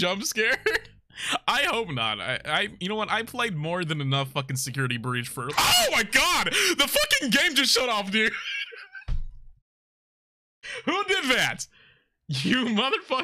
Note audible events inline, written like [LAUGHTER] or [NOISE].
jump scare? [LAUGHS] I hope not. I, I, you know what? I played more than enough fucking security breach for. Oh my god! The fucking game just shut off, dude. [LAUGHS] Who did that? You motherfucker.